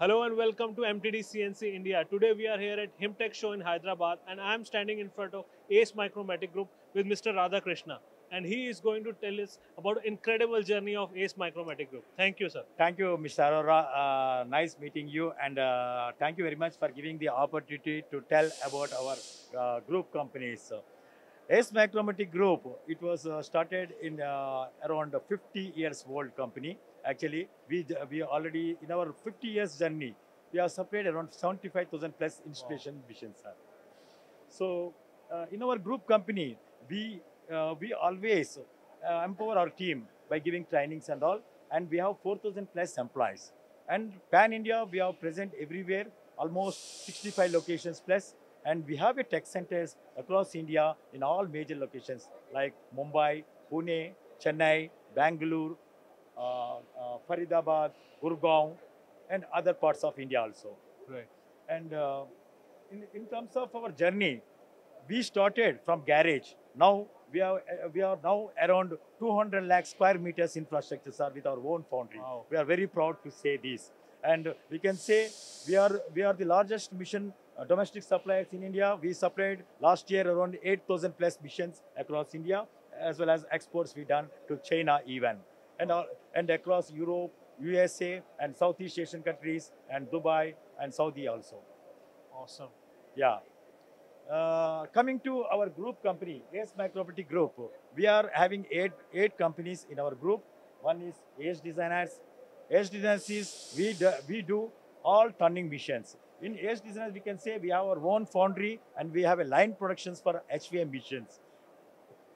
Hello and welcome to MTD CNC India. Today we are here at IMTEX show in Hyderabad and I am standing in front of Ace Micromatic Group with Mr. Radha Krishna and he is going to tell us about incredible journey of Ace Micromatic Group. Thank you sir. Thank you, Mr. Arora. Uh, nice meeting you, and uh, thank you very much for giving the opportunity to tell about our uh, group companies. Ace Micromatic Group, it was uh, started in uh, around 50 years old company. Actually, we we already in our 50 years journey, we have supplied around 75,000 plus installation machines. Sir. So, uh, in our group company, we uh, we always uh, empower our team by giving trainings and all and we have 4000 plus employees and pan india we are present everywhere almost 65 locations plus and we have a tech centers across india in all major locations like mumbai pune chennai bangalore faridabad gurgaon and other parts of india also. Right. and uh, in, in terms of our journey we started from garage. Now we are uh, we are now around 200 lakh square meters infrastructure sir with our own foundry. Wow. we are very proud to say this. And we can say we are we are the largest mission uh, domestic suppliers in india. We supplied last year around 8000 plus missions across india as well as exports we done to china even and and across europe usa and southeast asian countries and dubai and saudi also Awesome. yeah. Uh, coming to our group company, Ace Micromatic Group, we are having eight eight companies in our group. One is Ace Designers. Ace Designers is we do, we do all turning missions. In Ace Designers, we can say we have our own foundry and we have a line productions for HVM missions,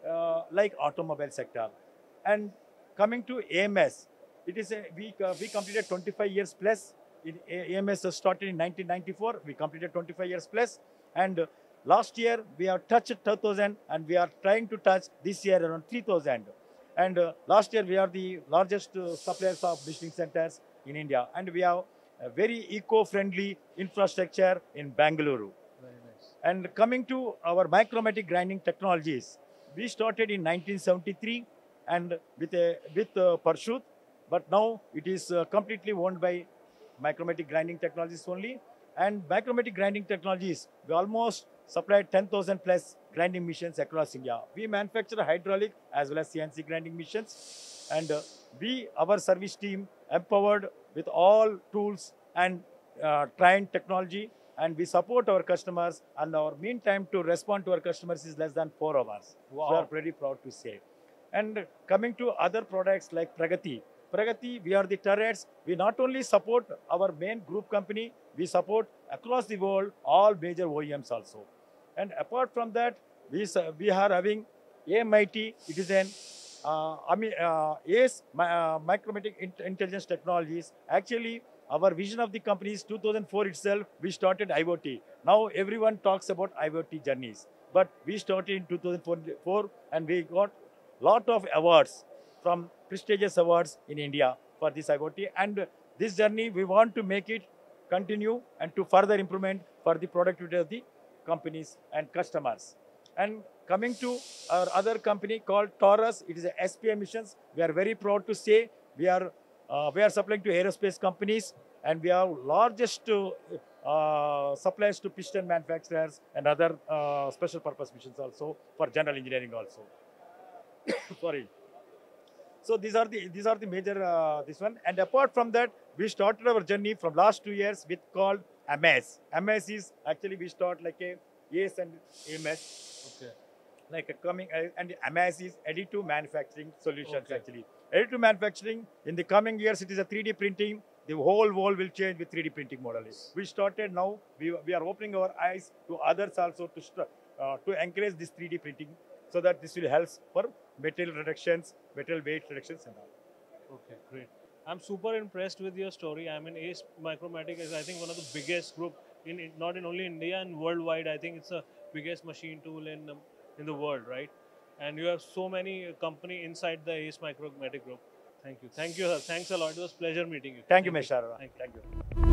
uh, like automobile sector. And coming to AMS, it is a we uh, we completed 25 years plus. In AMS started in 1994. We completed 25 years plus. and uh, last year we have touched 2000, and we are trying to touch this year around 3000. And uh, last year we are the largest uh, suppliers of machining centers in India, and we have a very eco-friendly infrastructure in Bangalore. Very nice. And coming to our micromatic grinding technologies, we started in 1973 and with a with uh, Parshut, but now it is uh, completely owned by micromatic grinding technologies only. And micromatic grinding technologies, we almost supplied 10,000 plus grinding machines across India. We manufacture hydraulic as well as CNC grinding machines, and uh, we our service team empowered with all tools and uh, trained technology and we support our customers and our mean time to respond to our customers is less than four hours. Wow. We are pretty proud to say. And coming to other products like Pragati, Pragati, we are the turrets. We not only support our main group company, we support across the world all major OEMs also. And apart from that, we, we are having AMIT. It is an uh, I mean, uh, ACE uh, Intelligence Technologies. Actually, our vision of the company is 2004 itself. We started IoT. Now everyone talks about IoT journeys, but we started in 2004 and we got lot of awards from prestigious awards in India for this IoT. And this journey we want to make it continue and to further improvement for the productivity of the companies and customers. And coming to our other company called Taurus, it is a SPM missions. We are very proud to say we are uh, we are supplying to aerospace companies and we are largest uh, suppliers to piston manufacturers and other uh, special purpose missions also for general engineering also. Sorry. So these are the these are the major uh, this one. And apart from that, we started our journey from last two years with called MS. MS is actually we start like a ACE and MS. Okay. like a coming uh, and MS is additive manufacturing solutions Okay. actually. Additive manufacturing in the coming years it is a 3D printing. The whole world will change with 3D printing model. We started now. We, we are opening our eyes to others also to uh, to encourage this 3D printing so that this will help for material reductions, material weight reductions and all. Okay, great. I'm super impressed with your story. I mean, Ace Micromatic is, I think, one of the biggest group in not in only India and worldwide. I think it's the biggest machine tool in um, in the world, right? And you have so many uh, company inside the Ace Micromatic group. Thank you. Thank you. sir. Thanks a lot. It was pleasure meeting you. Thank you, Meshara. Thank you. Thank you.